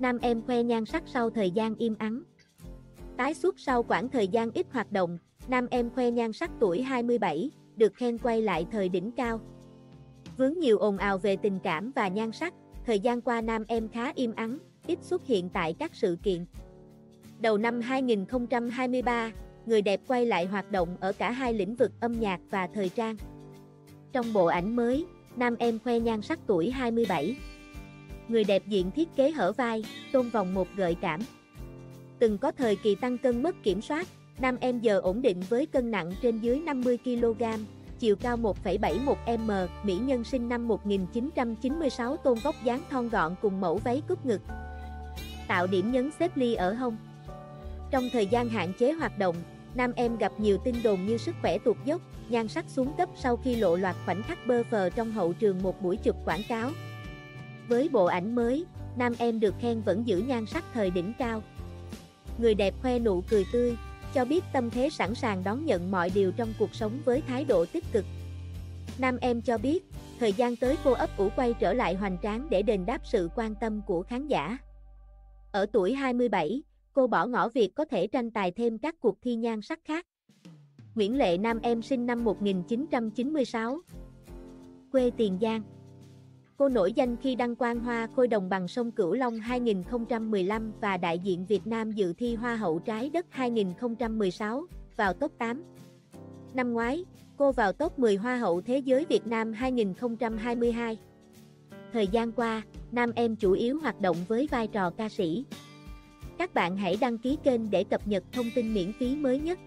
nam em khoe nhan sắc sau thời gian im ắng. Tái xuất sau quãng thời gian ít hoạt động, nam em khoe nhan sắc tuổi 27, được khen quay lại thời đỉnh cao. Vướng nhiều ồn ào về tình cảm và nhan sắc, thời gian qua nam em khá im ắng, ít xuất hiện tại các sự kiện. Đầu năm 2023, người đẹp quay lại hoạt động ở cả hai lĩnh vực âm nhạc và thời trang. Trong bộ ảnh mới, nam em khoe nhan sắc tuổi 27. Người đẹp diện thiết kế hở vai, tôn vòng một gợi cảm. Từng có thời kỳ tăng cân mất kiểm soát, nam em giờ ổn định với cân nặng trên dưới 50kg, chiều cao 1,71m, mỹ nhân sinh năm 1996 tôn vóc dáng thon gọn cùng mẫu váy cúp ngực. Tạo điểm nhấn xếp ly ở hông. Trong thời gian hạn chế hoạt động, nam em gặp nhiều tin đồn như sức khỏe tụt dốc, nhan sắc xuống cấp sau khi lộ loạt khoảnh khắc bơ phờ trong hậu trường một buổi chụp quảng cáo. Với bộ ảnh mới, nam em được khen vẫn giữ nhan sắc thời đỉnh cao. Người đẹp khoe nụ cười tươi, cho biết tâm thế sẵn sàng đón nhận mọi điều trong cuộc sống với thái độ tích cực. Nam em cho biết, thời gian tới cô ấp ủ quay trở lại hoành tráng để đền đáp sự quan tâm của khán giả. Ở tuổi 27, cô bỏ ngỏ việc có thể tranh tài thêm các cuộc thi nhan sắc khác. Nguyễn Lệ Nam em sinh năm 1996. Quê Tiền Giang. Cô nổi danh khi đăng quang hoa khôi đồng bằng sông Cửu Long 2015 và đại diện Việt Nam dự thi Hoa hậu trái đất 2016, vào top 8. Năm ngoái, cô vào top 10 Hoa hậu Thế giới Việt Nam 2022. Thời gian qua, nam em chủ yếu hoạt động với vai trò ca sĩ. Các bạn hãy đăng ký kênh để cập nhật thông tin miễn phí mới nhất.